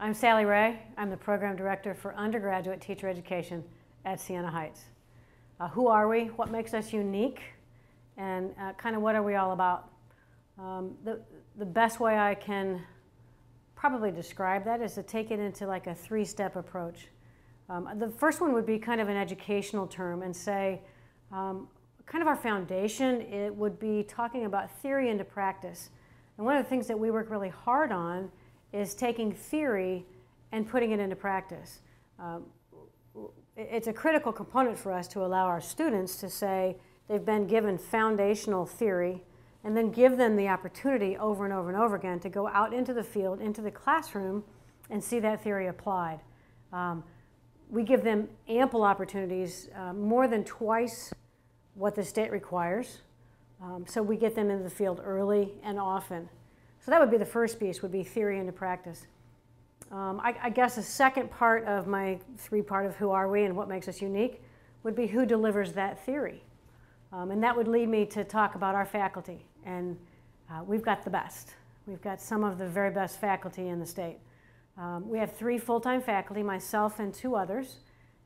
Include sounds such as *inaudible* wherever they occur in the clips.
I'm Sally Rae. I'm the Program Director for Undergraduate Teacher Education at Siena Heights. Uh, who are we? What makes us unique? And uh, kind of what are we all about? Um, the, the best way I can probably describe that is to take it into like a three-step approach. Um, the first one would be kind of an educational term and say, um, kind of our foundation, it would be talking about theory into practice. And one of the things that we work really hard on is taking theory and putting it into practice. Um, it's a critical component for us to allow our students to say they've been given foundational theory and then give them the opportunity over and over and over again to go out into the field, into the classroom, and see that theory applied. Um, we give them ample opportunities, uh, more than twice what the state requires. Um, so we get them into the field early and often. So that would be the first piece, would be theory into practice. Um, I, I, guess the second part of my three part of who are we and what makes us unique would be who delivers that theory. Um, and that would lead me to talk about our faculty. And uh, we've got the best. We've got some of the very best faculty in the state. Um, we have three full-time faculty, myself and two others.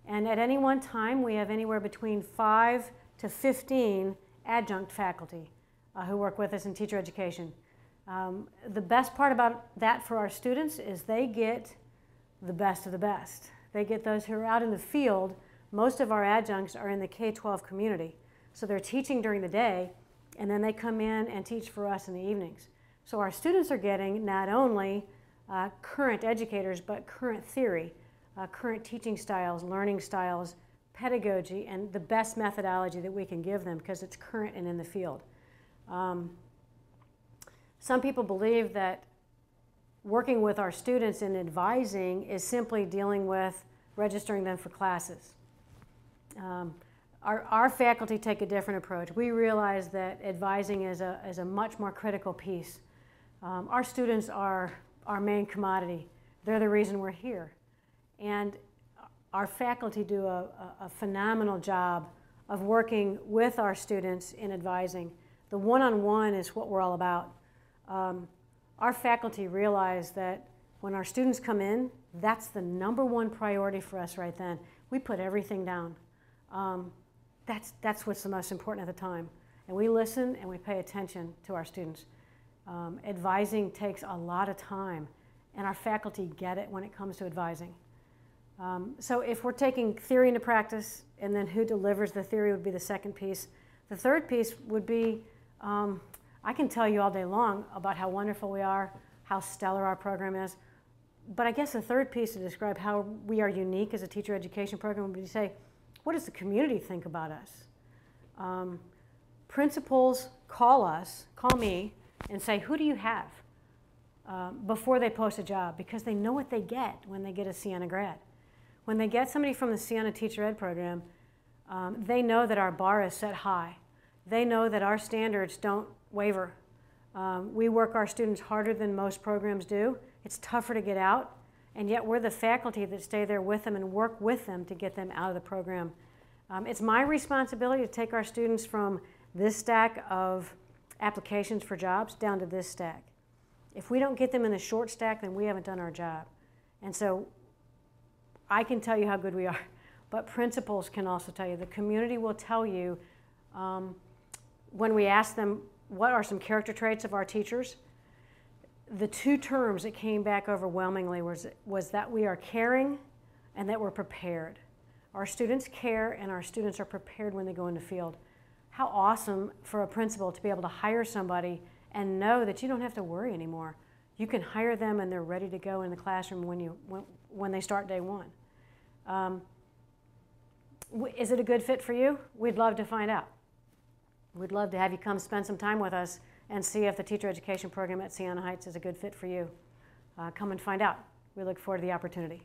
And at any one time, we have anywhere between five to 15 adjunct faculty uh, who work with us in teacher education. Um, the best part about that for our students is they get the best of the best. They get those who are out in the field. Most of our adjuncts are in the K-12 community. So they're teaching during the day, and then they come in and teach for us in the evenings. So our students are getting not only uh, current educators, but current theory, uh, current teaching styles, learning styles, pedagogy, and the best methodology that we can give them because it's current and in the field. Um, some people believe that working with our students in advising is simply dealing with registering them for classes. Um, our, our faculty take a different approach. We realize that advising is a, is a much more critical piece. Um, our students are our main commodity. They're the reason we're here. And our faculty do a, a, a phenomenal job of working with our students in advising. The one-on-one -on -one is what we're all about um, our faculty realize that when our students come in, that's the number one priority for us right then. We put everything down. Um, that's, that's what's the most important at the time. And we listen and we pay attention to our students. Um, advising takes a lot of time, and our faculty get it when it comes to advising. Um, so if we're taking theory into practice, and then who delivers the theory would be the second piece. The third piece would be um, I can tell you all day long about how wonderful we are, how stellar our program is. But I guess the third piece to describe how we are unique as a teacher education program would be to say, what does the community think about us? Um, principals call us, call me, and say, who do you have? Uh, before they post a job because they know what they get when they get a Siena grad. When they get somebody from the Siena Teacher Ed program, um, they know that our bar is set high. They know that our standards don't waver. Um, we work our students harder than most programs do. It's tougher to get out, and yet we're the faculty that stay there with them and work with them to get them out of the program. Um, it's my responsibility to take our students from this stack of applications for jobs down to this stack. If we don't get them in the short stack, then we haven't done our job. And so I can tell you how good we are, *laughs* but principals can also tell you. The community will tell you um, when we ask them what are some character traits of our teachers? The two terms that came back overwhelmingly was, was that we are caring and that we're prepared. Our students care and our students are prepared when they go in the field. How awesome for a principal to be able to hire somebody and know that you don't have to worry anymore. You can hire them and they're ready to go in the classroom when, you, when, when they start day one. Um, is it a good fit for you? We'd love to find out. We'd love to have you come spend some time with us and see if the teacher education program at Siena Heights is a good fit for you. Uh, come and find out. We look forward to the opportunity.